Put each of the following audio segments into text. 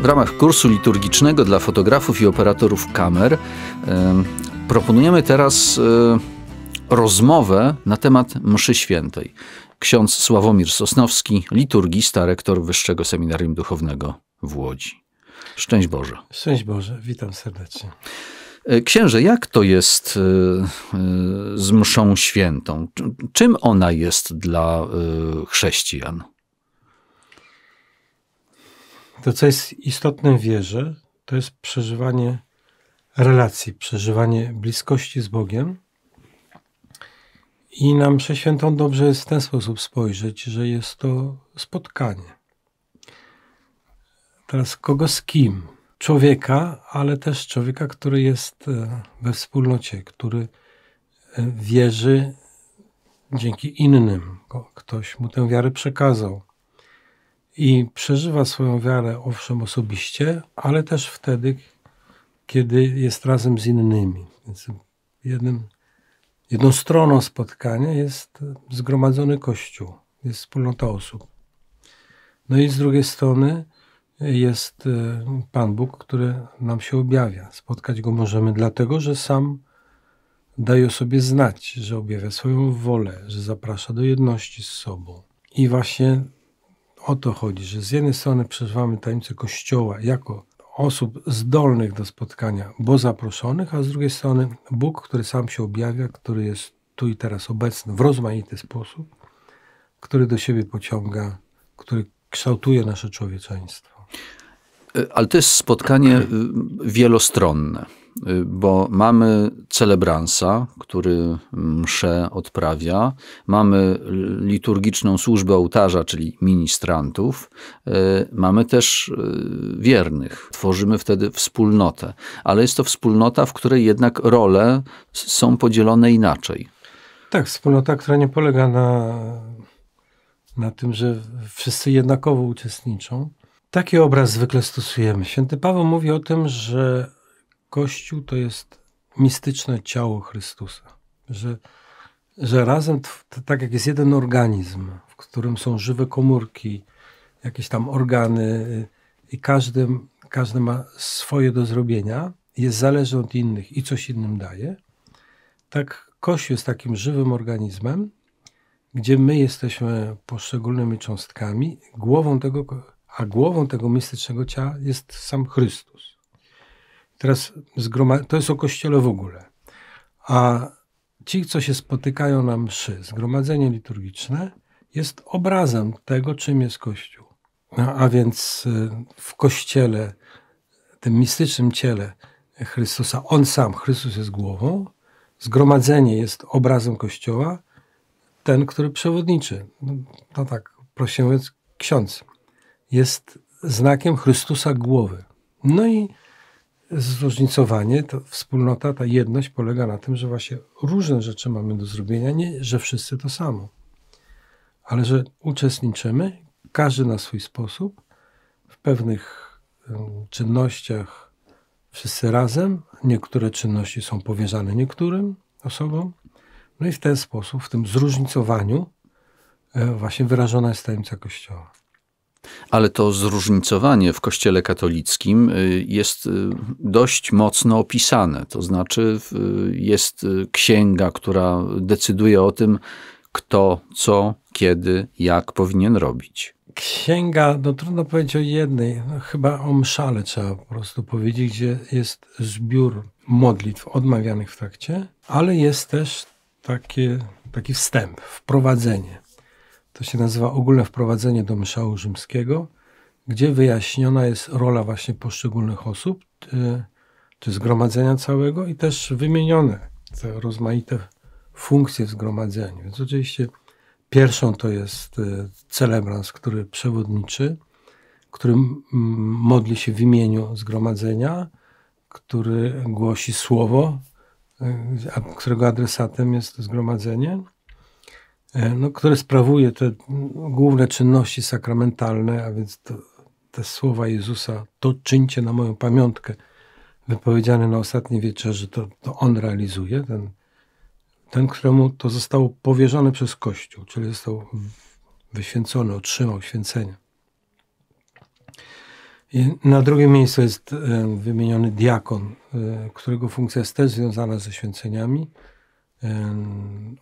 W ramach kursu liturgicznego dla fotografów i operatorów kamer proponujemy teraz rozmowę na temat mszy świętej. Ksiądz Sławomir Sosnowski, liturgista, rektor Wyższego Seminarium Duchownego w Łodzi. Szczęść Boże. Szczęść Boże, witam serdecznie. E, księże, jak to jest e, z mszą świętą? Czym ona jest dla chrześcijan? To, co jest istotne w wierze, to jest przeżywanie relacji, przeżywanie bliskości z Bogiem. I na mszę świętą dobrze jest w ten sposób spojrzeć, że jest to spotkanie. Teraz kogo z kim? Człowieka, ale też człowieka, który jest e, we wspólnocie, który e, wierzy dzięki innym. Ktoś mu tę wiarę przekazał. I przeżywa swoją wiarę, owszem, osobiście, ale też wtedy, kiedy jest razem z innymi. Więc jednym, jedną stroną spotkania jest zgromadzony Kościół, jest wspólnota osób. No i z drugiej strony jest e, Pan Bóg, który nam się objawia. Spotkać Go możemy dlatego, że sam daje sobie znać, że objawia swoją wolę, że zaprasza do jedności z sobą. I właśnie o to chodzi, że z jednej strony przeżywamy tajemnicę Kościoła jako osób zdolnych do spotkania, bo zaproszonych, a z drugiej strony Bóg, który sam się objawia, który jest tu i teraz obecny w rozmaity sposób, który do siebie pociąga, który kształtuje nasze człowieczeństwo. E, ale to jest spotkanie y, wielostronne, bo mamy celebransa, który mszę odprawia, mamy liturgiczną służbę ołtarza, czyli ministrantów, y, mamy też wiernych. Tworzymy wtedy wspólnotę, ale jest to wspólnota, w której jednak role są podzielone inaczej. Tak, wspólnota, która nie polega na, na tym, że wszyscy jednakowo uczestniczą, Taki obraz zwykle stosujemy. Święty Paweł mówi o tym, że Kościół to jest mistyczne ciało Chrystusa. Że, że razem, tak jak jest jeden organizm, w którym są żywe komórki, jakieś tam organy y, i każdy, każdy ma swoje do zrobienia, jest zależny od innych i coś innym daje, tak Kościół jest takim żywym organizmem, gdzie my jesteśmy poszczególnymi cząstkami, głową tego a głową tego mistycznego ciała jest sam Chrystus. Teraz to jest o Kościele w ogóle. A ci, co się spotykają na mszy, zgromadzenie liturgiczne, jest obrazem tego, czym jest Kościół. No, a więc y, w Kościele, tym mistycznym ciele Chrystusa, On sam, Chrystus jest głową, zgromadzenie jest obrazem Kościoła, ten, który przewodniczy. No, tak, proszę mówiąc, ksiądz jest znakiem Chrystusa głowy. No i zróżnicowanie, to wspólnota, ta jedność polega na tym, że właśnie różne rzeczy mamy do zrobienia, nie, że wszyscy to samo, ale że uczestniczymy, każdy na swój sposób, w pewnych czynnościach wszyscy razem, niektóre czynności są powierzane niektórym osobom, no i w ten sposób, w tym zróżnicowaniu e, właśnie wyrażona jest tajemnica Kościoła. Ale to zróżnicowanie w Kościele katolickim y, jest y, dość mocno opisane. To znaczy, jest y, księga, która decyduje o tym, kto, co, kiedy, jak powinien robić. Księga, no trudno powiedzieć o jednej, no, chyba o mszale trzeba po prostu powiedzieć, gdzie jest zbiór modlitw odmawianych w trakcie, ale jest też takie, taki wstęp, wprowadzenie. To się nazywa ogólne wprowadzenie do mszału rzymskiego, gdzie wyjaśniona jest rola właśnie poszczególnych osób, y, czy zgromadzenia całego i też wymienione te rozmaite funkcje w zgromadzeniu. Więc oczywiście pierwszą to jest y, celebrans, który przewodniczy, który modli się w imieniu zgromadzenia, który głosi słowo, y, którego adresatem jest zgromadzenie no, które sprawuje te główne czynności sakramentalne, a więc to, te słowa Jezusa, to czyńcie na moją pamiątkę, wypowiedziane na ostatniej wieczerzy, to, to On realizuje, ten, ten, któremu to zostało powierzone przez Kościół, czyli został wyświęcony, otrzymał święcenie. I na drugim miejscu jest wymieniony diakon, którego funkcja jest też związana ze święceniami.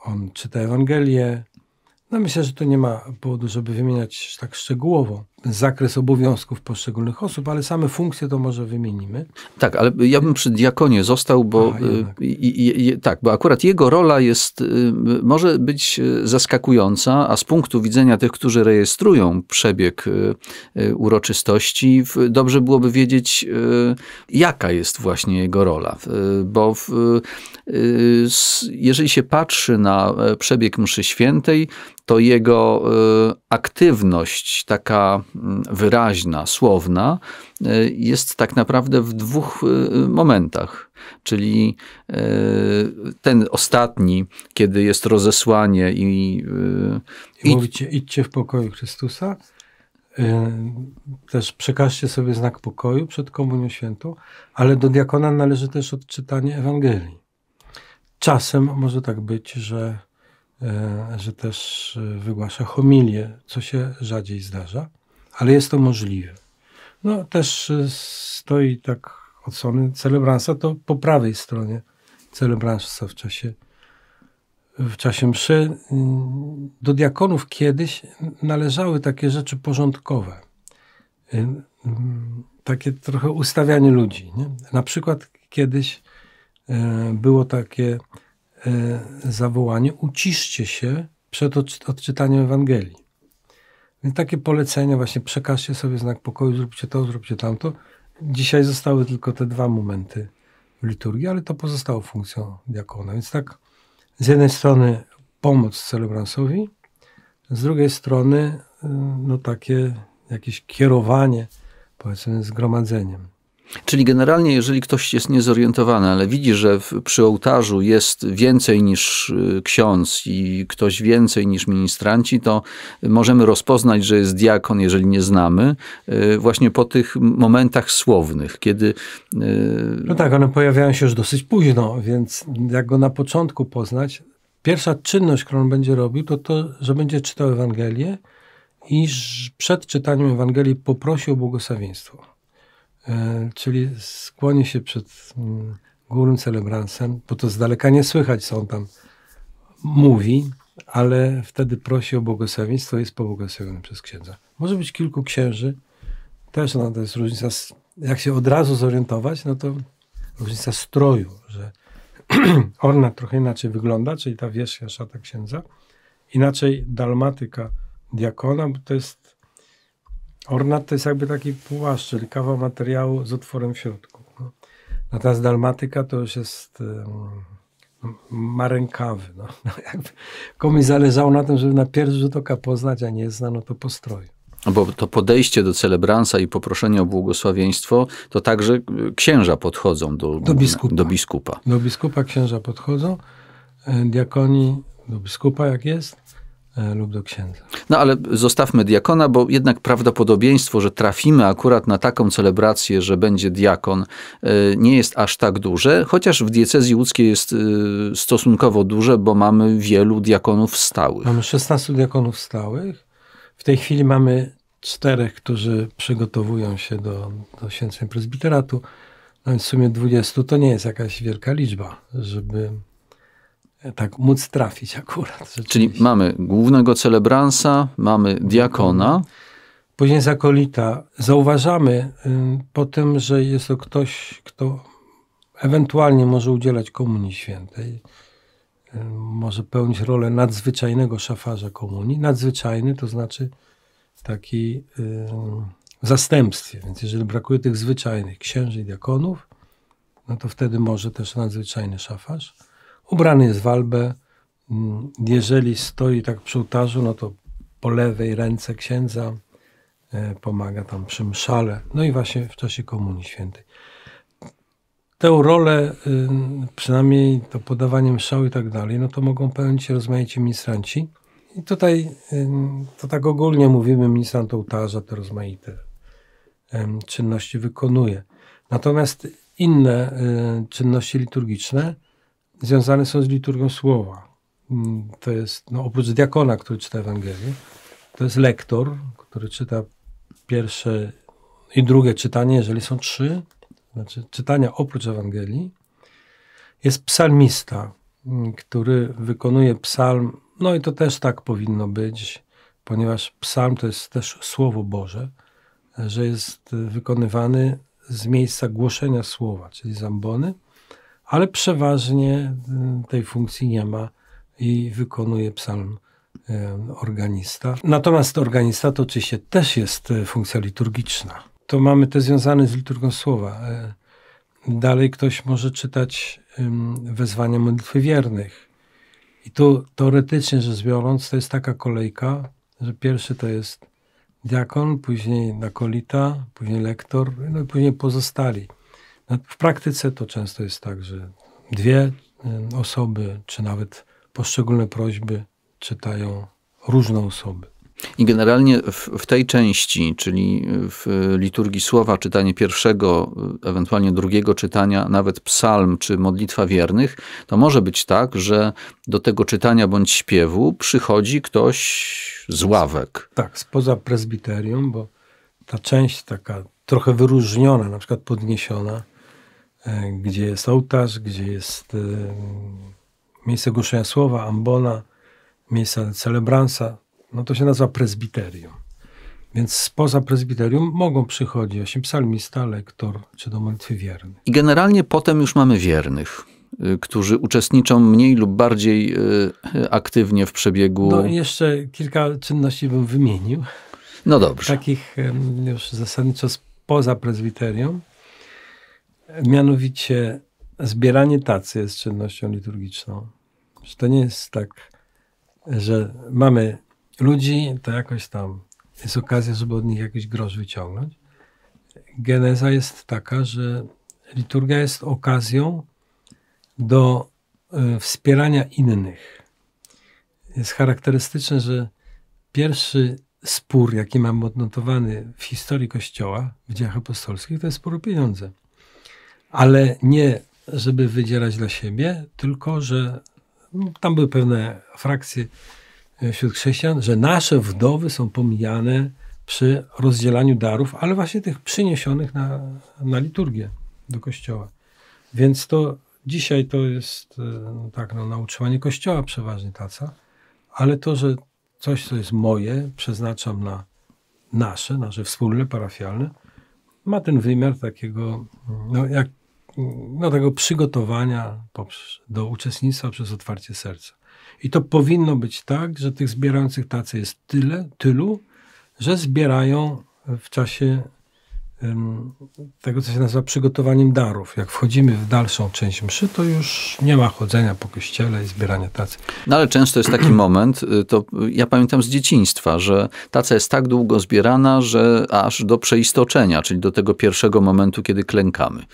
On czyta Ewangelię. No myślę, że to nie ma powodu, żeby wymieniać tak szczegółowo zakres obowiązków poszczególnych osób, ale same funkcje to może wymienimy. Tak, ale ja bym przy diakonie został, bo y, i, i, tak, bo akurat jego rola jest, y, może być y, zaskakująca, a z punktu widzenia tych, którzy rejestrują przebieg uroczystości, dobrze byłoby wiedzieć, jaka jest właśnie jego rola. Bo w, jeżeli się patrzy na przebieg mszy świętej, to jego aktywność taka wyraźna, słowna, e, jest tak naprawdę w dwóch e, momentach. Czyli e, ten ostatni, kiedy jest rozesłanie i. I mówicie, idźcie w pokoju Chrystusa. Też przekażcie sobie znak pokoju przed Komunią Świętą, ale do diakona należy też odczytanie Ewangelii. Czasem może tak być, że, że też wygłasza homilię, co się rzadziej zdarza ale jest to możliwe. No też y, stoi tak od strony celebransa, to po prawej stronie celebransa w czasie, w czasie mszy. Do diakonów kiedyś należały takie rzeczy porządkowe. Y, takie trochę ustawianie ludzi. Nie? Na przykład kiedyś było takie zawołanie uciszcie się przed odczytaniem Ewangelii. Więc takie polecenia, właśnie przekażcie sobie znak pokoju, zróbcie to, zróbcie tamto. Dzisiaj zostały tylko te dwa momenty w liturgii, ale to pozostało funkcją diakona. Więc tak, z jednej strony pomoc celebransowi, z drugiej strony y, no takie jakieś kierowanie, powiedzmy, zgromadzeniem. Czyli generalnie, jeżeli ktoś jest niezorientowany, ale widzi, że w, przy ołtarzu jest więcej niż y, ksiądz i ktoś więcej niż ministranci, to możemy rozpoznać, że jest diakon, jeżeli nie znamy, y, właśnie po tych momentach słownych, kiedy. Y, no tak, one pojawiają się już dosyć późno, więc jak go na początku poznać, pierwsza czynność, którą będzie robił, to to, że będzie czytał Ewangelię i przed czytaniem Ewangelii poprosi o błogosławieństwo. E, czyli skłoni się przed mm, górnym celebransem, bo to z daleka nie słychać, co on tam mówi, ale wtedy prosi o błogosławieństwo, jest pobłogosławiony przez księdza. Może być kilku księży, też no, to jest różnica, jak się od razu zorientować, no to różnica stroju, że ornat trochę inaczej wygląda, czyli ta wierzchnia szata księdza, inaczej dalmatyka diakona, bo to jest Ornat to jest jakby taki płaszcz, czyli kawał materiału z otworem w środku. No. Natomiast dalmatyka to już jest um, ma rękawy. No. No, jakby komuś zależało na tym, żeby na pierwszy rzut oka poznać, a nie znano to postroju. Bo to podejście do celebransa i poproszenie o błogosławieństwo, to także księża podchodzą do, do, biskupa. do biskupa. Do biskupa księża podchodzą, e, diakoni do biskupa jak jest, lub do księdza. No ale zostawmy diakona, bo jednak prawdopodobieństwo, że trafimy akurat na taką celebrację, że będzie diakon, e, nie jest aż tak duże, chociaż w diecezji łódzkiej jest e, stosunkowo duże, bo mamy wielu diakonów stałych. Mamy 16 diakonów stałych. W tej chwili mamy czterech, którzy przygotowują się do, do święcenia prezbiteratu. No więc w sumie 20 to nie jest jakaś wielka liczba, żeby tak móc trafić akurat. Czyli mamy głównego celebransa, mamy diakona. Później zakolita. Zauważamy y, po tym, że jest to ktoś, kto ewentualnie może udzielać Komunii Świętej. Y, może pełnić rolę nadzwyczajnego szafarza komunii. Nadzwyczajny to znaczy taki y, w zastępstwie. Więc jeżeli brakuje tych zwyczajnych księży i diakonów, no to wtedy może też nadzwyczajny szafarz. Ubrany jest w albę. Mm, jeżeli stoi tak przy ołtarzu, no to po lewej ręce księdza e, pomaga tam przy mszale. No i właśnie w czasie Komunii Świętej. Tę rolę, y, przynajmniej to podawanie mszał i tak dalej, no to mogą pełnić rozmaici ministranci. I tutaj y, to tak ogólnie mówimy, ministrant ołtarza te rozmaite czynności wykonuje. Natomiast inne y, czynności liturgiczne związane są z liturgią słowa. Mm, to jest, no, oprócz diakona, który czyta Ewangelię, to jest lektor, który czyta pierwsze I drugie czytanie, jeżeli są trzy, znaczy czytania oprócz Ewangelii, jest psalmista, mm, który wykonuje psalm, no i to też tak powinno być, ponieważ psalm to jest też Słowo Boże, że jest wykonywany z miejsca głoszenia słowa, czyli zambony, ale przeważnie y, tej funkcji nie ma i wykonuje psalm y, organista. Natomiast organista to oczywiście też jest y, funkcja liturgiczna. To mamy te związane z liturgią słowa. Dalej ktoś może czytać wezwania modlitwy wiernych. I tu teoretycznie rzecz biorąc, to jest taka kolejka, że pierwszy to jest diakon, później nakolita, później lektor, no i później pozostali. W praktyce to często jest tak, że dwie osoby, czy nawet poszczególne prośby czytają różne osoby. I generalnie w, w, tej części, czyli w liturgii słowa, czytanie pierwszego, ewentualnie drugiego czytania, nawet psalm czy modlitwa wiernych, to może być tak, że do tego czytania bądź śpiewu przychodzi ktoś z ławek. Tak, spoza prezbiterium, bo ta część taka trochę wyróżniona, na przykład podniesiona, gdzie jest ołtarz, gdzie jest e, miejsce głoszenia słowa, ambona, miejsce celebransa, no to się nazywa prezbiterium. Więc spoza prezbiterium mogą przychodzić właśnie psalmista, lektor czy do modlitwy wierny. I generalnie potem już mamy wiernych, y, którzy uczestniczą mniej lub bardziej y, aktywnie w przebiegu. No jeszcze kilka czynności bym wymienił. No dobrze. Takich już zasadniczo spoza prezbiterium. Mianowicie zbieranie tacy jest czynnością liturgiczną. To nie jest tak, że mamy ludzi, to jakoś tam jest okazja, żeby od nich jakiś grosz wyciągnąć. Geneza jest taka, że liturgia jest okazją do y, wspierania innych. Jest charakterystyczne, że pierwszy spór, jaki mamy odnotowany w historii Kościoła, w dziejach apostolskich, to jest spór o pieniądze. Ale nie, żeby wydzierać dla siebie, tylko, że no, tam były pewne frakcje E, wśród chrześcijan, że nasze wdowy są pomijane przy rozdzielaniu darów, ale właśnie tych przyniesionych na, na liturgię do kościoła. Więc to dzisiaj to jest e, tak, no, na utrzymanie kościoła przeważnie taca, ale to, że coś, co jest moje, przeznaczam na nasze, nasze wspólne, parafialne, ma ten wymiar takiego, no, jak, no, tego przygotowania do uczestnictwa przez otwarcie serca. I to powinno być tak, że tych zbierających tacy jest tyle, tylu, że zbierają w czasie tego, co się nazywa przygotowaniem darów. Jak wchodzimy w dalszą część mszy, to już nie ma chodzenia po kościele i zbierania tacy. No ale często jest taki moment, y, to ja pamiętam z dzieciństwa, że taca jest tak długo zbierana, że aż do przeistoczenia, czyli do tego pierwszego momentu, kiedy klękamy.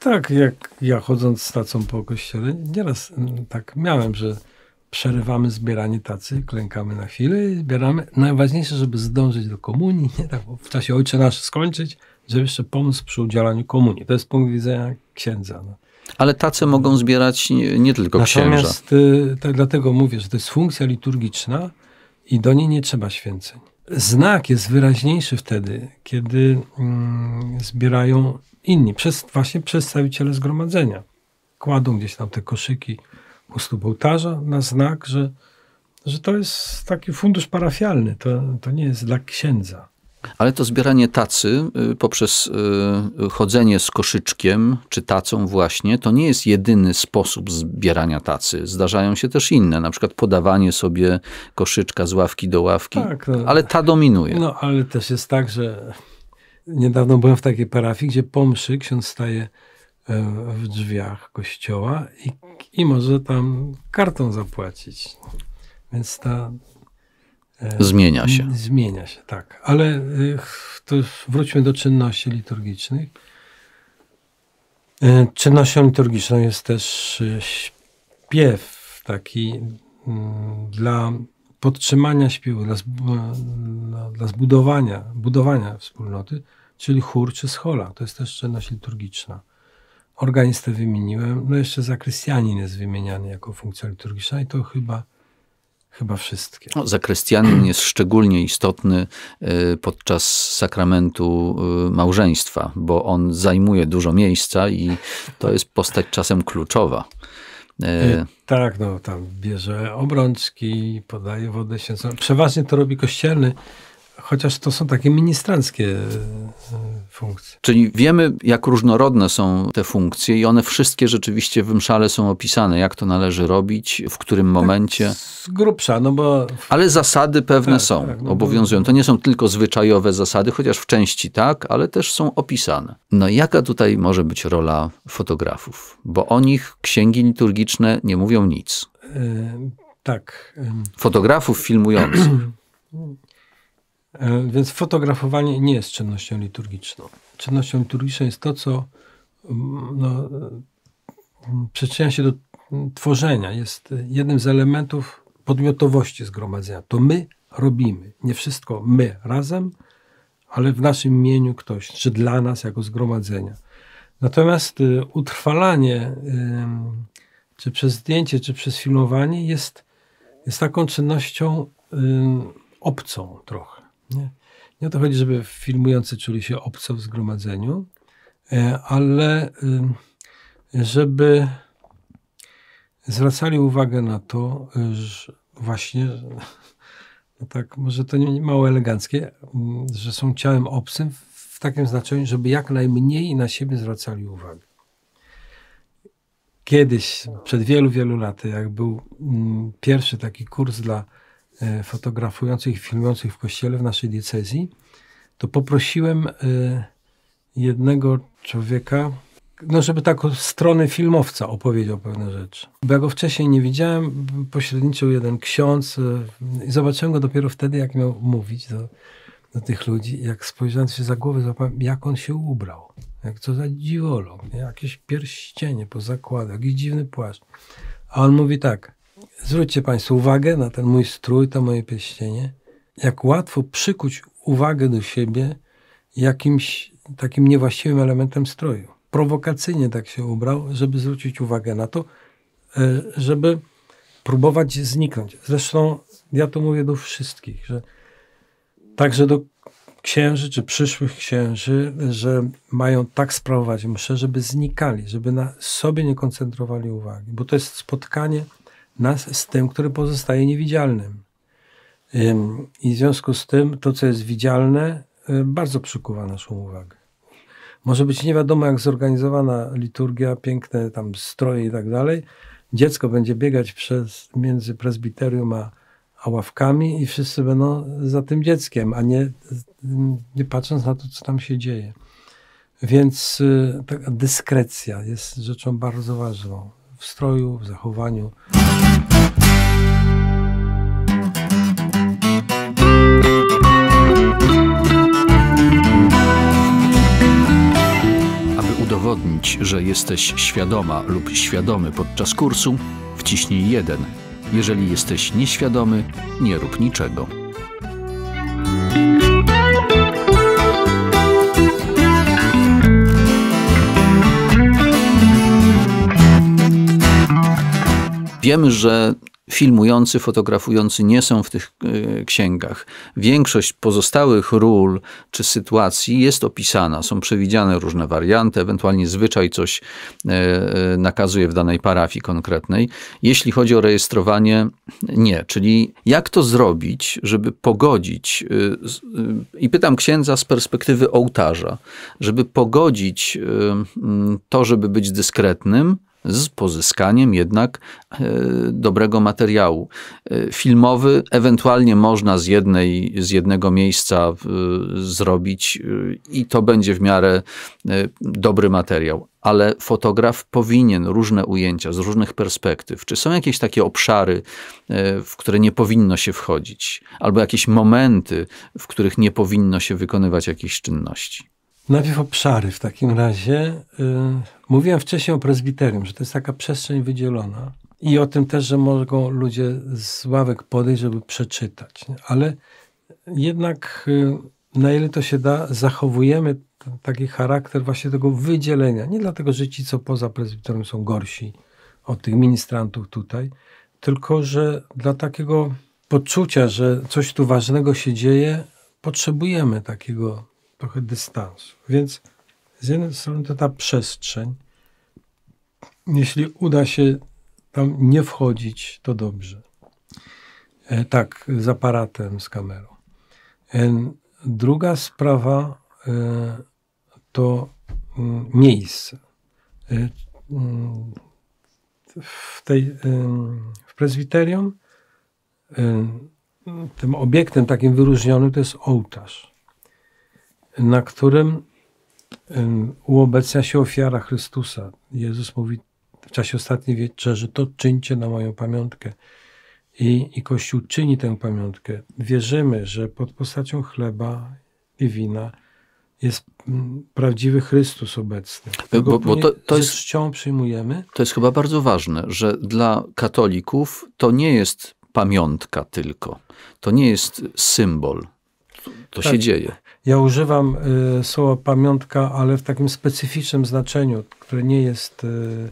Tak, jak ja chodząc z tacą po kościele, nieraz mm, tak miałem, że przerywamy zbieranie tacy, klękamy na chwilę i zbieramy. Najważniejsze, żeby zdążyć do komunii, nie tak w czasie Ojcze Nasz skończyć, żeby jeszcze pomóc przy udzielaniu komunii. To jest punkt widzenia księdza. No. Ale tace mogą zbierać nie, nie tylko Natomiast, księża. Y, tak dlatego mówię, że to jest funkcja liturgiczna i do niej nie trzeba święceń. Znak jest wyraźniejszy wtedy, kiedy mm, zbierają inni, przez, właśnie przedstawiciele zgromadzenia. Kładą gdzieś tam te koszyki u stóp ołtarza na znak, że, że to jest taki fundusz parafialny, to, to nie jest dla księdza. Ale to zbieranie tacy y, poprzez y, chodzenie z koszyczkiem czy tacą właśnie, to nie jest jedyny sposób zbierania tacy. Zdarzają się też inne, na przykład podawanie sobie koszyczka z ławki do ławki, tak, no, ale ta dominuje. No, ale też jest tak, że niedawno byłem w takiej parafii, gdzie po mszy ksiądz staje E, w drzwiach kościoła i, i może tam kartą zapłacić. Więc ta. E, zmienia się. Zmienia się, tak. Ale e, to wróćmy do czynności liturgicznych. Czynnością liturgiczną jest też śpiew taki dla podtrzymania śpiewu, dla, dla zbudowania, budowania wspólnoty, czyli chór czy schola. To jest też czynność liturgiczna organistę wymieniłem, no jeszcze zakrystianin jest wymieniany jako funkcja liturgiczna i to chyba, chyba wszystkie. No, zakrystianin jest szczególnie istotny y, podczas sakramentu y, małżeństwa, bo on zajmuje dużo miejsca i to jest postać czasem kluczowa. Y, tak, no tam bierze obrączki, podaje wodę święconą. Przeważnie to robi kościelny Chociaż to są takie ministranckie e, funkcje. Czyli wiemy, jak różnorodne są te funkcje i one wszystkie rzeczywiście w mszale są opisane, jak to należy robić, w którym tak momencie. Z grubsza, no bo... Ale zasady pewne tak, są, tak, no obowiązują. To nie są tylko zwyczajowe zasady, chociaż w części tak, ale też są opisane. No jaka tutaj może być rola fotografów? Bo o nich księgi liturgiczne nie mówią nic. Yy, tak. Fotografów filmujących. E, więc fotografowanie nie jest czynnością liturgiczną. Czynnością liturgiczną jest to, co mm, no, mm, przyczynia się do tworzenia, jest jednym z elementów podmiotowości zgromadzenia. To my robimy. Nie wszystko my razem, ale w naszym imieniu ktoś, czy dla nas jako zgromadzenia. Natomiast y, utrwalanie, czy przez zdjęcie, czy przez filmowanie, jest, jest taką czynnością obcą trochę. Nie, nie o to chodzi, żeby filmujący czuli się obco w zgromadzeniu, e, ale żeby zwracali uwagę na to, że właśnie, no tak, może to nie mało eleganckie, że są ciałem obcym w takim znaczeniu, żeby jak najmniej na siebie zwracali uwagę. Kiedyś, przed wielu, wielu laty, jak był pierwszy taki kurs dla fotografujących i filmujących w kościele w naszej diecezji, to poprosiłem e, jednego człowieka, no żeby tak od strony filmowca opowiedział pewne rzeczy. Bo ja go wcześniej nie widziałem, pośredniczył jeden ksiądz e, i zobaczyłem go dopiero wtedy, jak miał mówić do, do tych ludzi. Jak spojrzałem się za głowę, zobaczyłem, jak on się ubrał. Jak co za dziwolog, nie? jakieś pierścienie po zakładach, jakiś dziwny płaszcz. A on mówi tak, Zwróćcie Państwo uwagę na ten mój strój, to moje pieścienie. Jak łatwo przykuć uwagę do siebie jakimś takim niewłaściwym elementem stroju. Prowokacyjnie tak się ubrał, żeby zwrócić uwagę na to, e, żeby próbować zniknąć. Zresztą ja to mówię do wszystkich, że także do księży czy przyszłych księży, że mają tak sprawować mszę, żeby znikali, żeby na sobie nie koncentrowali uwagi, bo to jest spotkanie nas z tym, który pozostaje niewidzialnym. I w związku z tym to, co jest widzialne, bardzo przykuwa naszą uwagę. Może być nie wiadomo, jak zorganizowana liturgia, piękne tam stroje i tak dalej. Dziecko będzie biegać przez, między prezbiterium a, a ławkami i wszyscy będą za tym dzieckiem, a nie, nie patrząc na to, co tam się dzieje. Więc y, taka dyskrecja jest rzeczą bardzo ważną w stroju, w zachowaniu. Udowodnić, że jesteś świadoma lub świadomy podczas kursu, wciśnij jeden. Jeżeli jesteś nieświadomy, nie rób niczego. Wiemy, że filmujący, fotografujący nie są w tych e, księgach. Większość pozostałych ról czy sytuacji jest opisana, są przewidziane różne warianty, ewentualnie zwyczaj coś e, e, nakazuje w danej parafii konkretnej. Jeśli chodzi o rejestrowanie, nie. Czyli jak to zrobić, żeby pogodzić, i pytam księdza z perspektywy ołtarza, żeby pogodzić to, żeby być dyskretnym, z pozyskaniem jednak e, dobrego materiału. E, filmowy ewentualnie można z, jednej, z jednego miejsca zrobić e, i to będzie w miarę dobry materiał. Ale fotograf powinien różne ujęcia z różnych perspektyw. Czy są jakieś takie obszary, w które nie powinno się wchodzić, albo jakieś momenty, w których nie powinno się wykonywać jakichś czynności? Najpierw obszary w takim razie. Yy, mówiłem wcześniej o prezbiterium, że to jest taka przestrzeń wydzielona i o tym też, że mogą ludzie z ławek podejść, żeby przeczytać. Ale jednak yy, na ile to się da, zachowujemy taki charakter właśnie tego wydzielenia. Nie dlatego, że ci, co poza prezbiterium są gorsi od tych ministrantów tutaj, tylko że dla takiego poczucia, że coś tu ważnego się dzieje, potrzebujemy takiego trochę dystansu. Więc z jednej strony to ta przestrzeń. Jeśli uda się tam nie wchodzić, to dobrze. E, tak, z aparatem, z kamerą. E, druga sprawa e, to mm, miejsce. Mm, w tej w prezbiterium tym obiektem takim wyróżnionym to jest ołtarz, na którym uobecnia się ofiara Chrystusa. Jezus mówi w czasie ostatniej wieczerzy, to czyńcie na moją pamiątkę. I, I Kościół czyni tę pamiątkę. Wierzymy, że pod postacią chleba i wina jest prawdziwy Chrystus obecny. Bo, bo to, to jest czcią przyjmujemy. To jest chyba bardzo ważne, że dla katolików to nie jest pamiątka tylko. To nie jest symbol. To tak. się dzieje. Ja używam y, słowa pamiątka, ale w takim specyficznym znaczeniu, które nie jest y,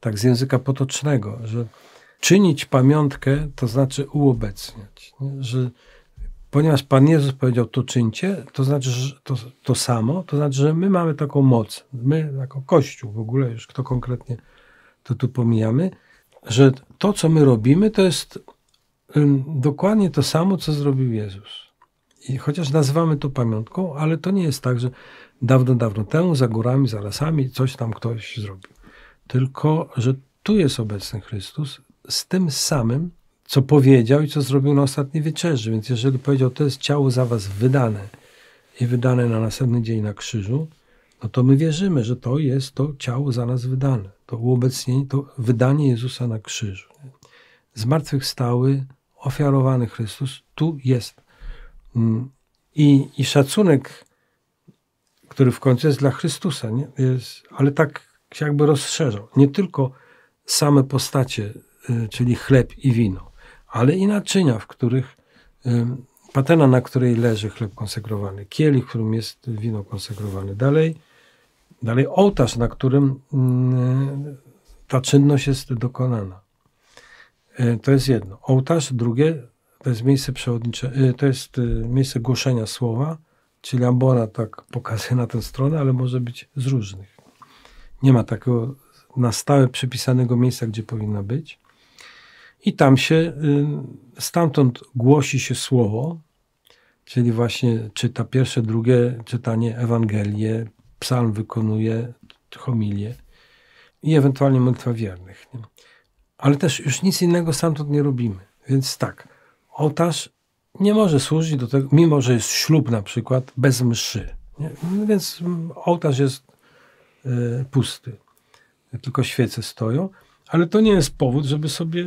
tak z języka potocznego, że czynić pamiątkę to znaczy uobecniać. Nie? Że ponieważ Pan Jezus powiedział to czyńcie, to znaczy że to, to samo, to znaczy, że my mamy taką moc, my jako Kościół w ogóle, już kto konkretnie to tu pomijamy, że to, co my robimy, to jest dokładnie to samo, co zrobił Jezus. I chociaż nazywamy to pamiątką, ale to nie jest tak, że dawno, dawno temu, za górami, za lasami, coś tam ktoś zrobił. Tylko, że tu jest obecny Chrystus z tym samym, co powiedział i co zrobił na ostatniej wieczerzy. Więc jeżeli powiedział, to jest ciało za was wydane i wydane na następny dzień na krzyżu, no to my wierzymy, że to jest to ciało za nas wydane. To uobecnienie, to wydanie Jezusa na krzyżu. Zmartwychwstały, ofiarowany Chrystus tu jest. Mm. I, i szacunek, który w końcu jest dla Chrystusa, nie? Jest, ale tak się jakby rozszerzał. Nie tylko same postacie, y, czyli chleb i wino, ale i naczynia, w których y, patena, na której leży chleb konsekrowany, kielich, w którym jest wino konsekrowane. Dalej, dalej ołtarz, na którym mm, ta czynność jest dokonana. Y, to jest jedno. Ołtarz, drugie, to jest miejsce przewodnicze, to jest miejsce głoszenia słowa, czyli ambona tak pokazuje na tę stronę, ale może być z różnych. Nie ma takiego na stałe przypisanego miejsca, gdzie powinna być. I tam się, y, stamtąd głosi się słowo, czyli właśnie czyta pierwsze, drugie czytanie Ewangelię, psalm wykonuje, homilię i ewentualnie modlitwa wiernych. Ale też już nic innego stamtąd nie robimy. Więc tak, ołtarz nie może służyć do tego, mimo że jest ślub na przykład, bez mszy. Nie? Więc ołtarz jest y, pusty tylko świece stoją, ale to nie jest powód, żeby sobie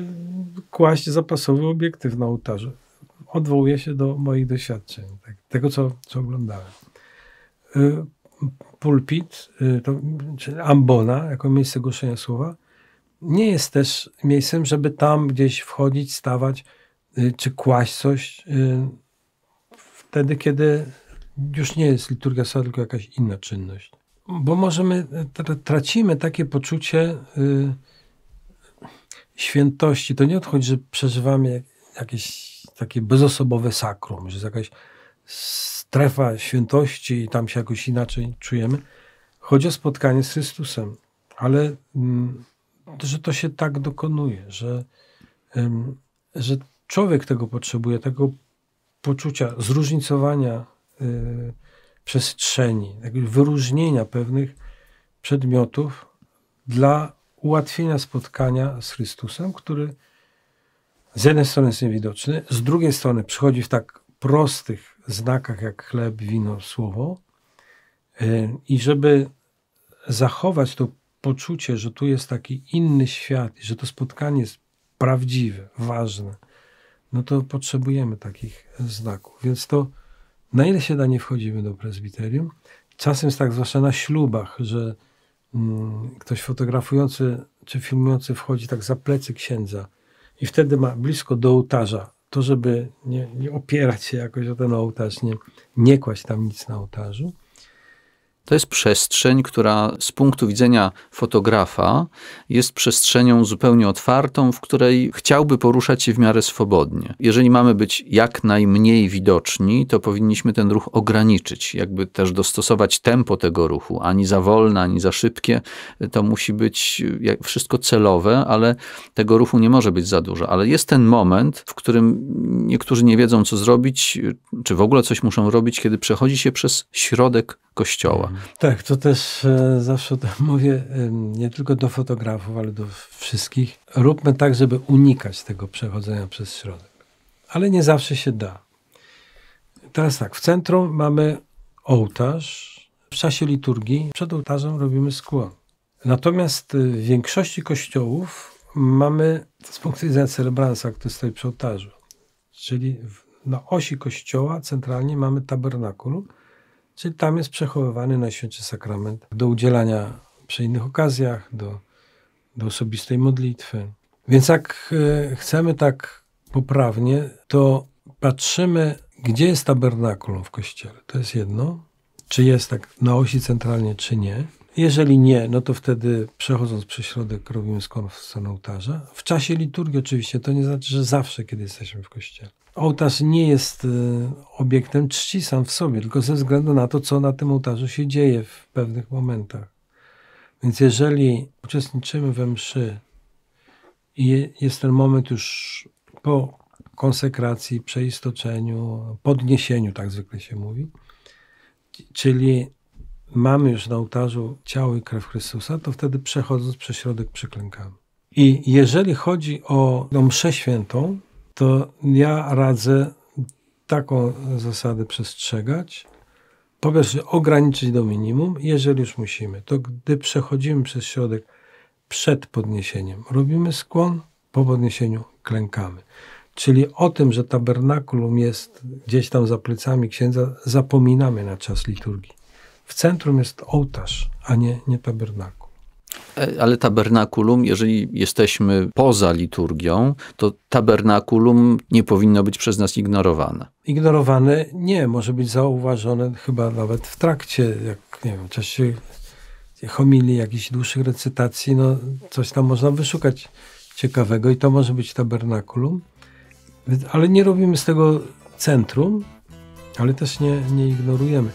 kłaść zapasowy obiektyw na ołtarzu. Odwołuję się do moich doświadczeń, tak, tego co, co oglądałem. Y, pulpit, y, to, czyli ambona, jako miejsce głoszenia słowa, nie jest też miejscem, żeby tam gdzieś wchodzić, stawać, czy kłaść coś wtedy, kiedy już nie jest liturgia słowa, tylko jakaś inna czynność bo możemy, tracimy takie poczucie y, świętości. To nie odchodzi, że przeżywamy jakieś takie bezosobowe sakrum, że jest jakaś strefa świętości i tam się jakoś inaczej czujemy. Chodzi o spotkanie z Chrystusem, ale mm, że to się tak dokonuje, że, że człowiek tego potrzebuje, tego poczucia zróżnicowania y, przestrzeni, wyróżnienia pewnych przedmiotów dla ułatwienia spotkania z Chrystusem, który z jednej strony jest niewidoczny, z drugiej strony przychodzi w tak prostych znakach jak chleb, wino, słowo. Y, I żeby zachować to poczucie, że tu jest taki inny świat że to spotkanie jest prawdziwe, ważne, no to potrzebujemy takich znaków. Więc to na ile się da, nie wchodzimy do prezbiterium. Czasem jest tak, zwłaszcza na ślubach, że mm, ktoś fotografujący czy filmujący wchodzi tak za plecy księdza i wtedy ma blisko do ołtarza, to żeby nie, nie opierać się jakoś o ten ołtarz, nie, nie kłaść tam nic na ołtarzu. To jest przestrzeń, która z punktu widzenia fotografa jest przestrzenią zupełnie otwartą, w której chciałby poruszać się w miarę swobodnie. Jeżeli mamy być jak najmniej widoczni, to powinniśmy ten ruch ograniczyć, jakby też dostosować tempo tego ruchu, ani za wolne, ani za szybkie. To musi być wszystko celowe, ale tego ruchu nie może być za dużo. Ale jest ten moment, w którym niektórzy nie wiedzą, co zrobić, czy w ogóle coś muszą robić, kiedy przechodzi się przez środek kościoła. Tak, to też e, zawsze to mówię nie tylko do fotografów, ale do wszystkich. Róbmy tak, żeby unikać tego przechodzenia przez środek. Ale nie zawsze się da. Teraz tak, w centrum mamy ołtarz. W czasie liturgii przed ołtarzem robimy skłon. Natomiast w większości kościołów mamy z punktu widzenia celebransa, który stoi przy ołtarzu. Czyli na osi kościoła centralnie mamy tabernakulum, Czyli tam jest przechowywany Najświętszy Sakrament do udzielania przy innych okazjach, do, do osobistej modlitwy. Więc jak e, chcemy tak poprawnie, to patrzymy, gdzie jest tabernakulum w kościele. To jest jedno. Czy jest tak na osi centralnie, czy nie. Jeżeli nie, no to wtedy przechodząc przez środek robimy w stronę ołtarza. W czasie liturgii oczywiście to nie znaczy, że zawsze, kiedy jesteśmy w kościele. Ołtarz nie jest e, obiektem czci sam w sobie, tylko ze względu na to, co na tym ołtarzu się dzieje w pewnych momentach. Więc jeżeli uczestniczymy we mszy i jest ten moment już po konsekracji, przeistoczeniu, podniesieniu, tak zwykle się mówi, czyli mamy już na ołtarzu ciało i krew Chrystusa, to wtedy przechodząc przez środek przyklękamy. I jeżeli chodzi o mszę świętą, to ja radzę taką zasadę przestrzegać. Po pierwsze, ograniczyć do minimum, jeżeli już musimy. To gdy przechodzimy przez środek przed podniesieniem, robimy skłon, po podniesieniu klękamy. Czyli o tym, że tabernakulum jest gdzieś tam za plecami księdza, zapominamy na czas liturgii. W centrum jest ołtarz, a nie, nie tabernakulum. E, ale tabernakulum, jeżeli jesteśmy poza liturgią, to tabernakulum nie powinno być przez nas ignorowane. Ignorowane nie, może być zauważone chyba nawet w trakcie, jak nie wiem, w czasie homilii, jakichś dłuższych recytacji, no coś tam można wyszukać ciekawego i to może być tabernakulum. Ale nie robimy z tego centrum, ale też nie, nie ignorujemy.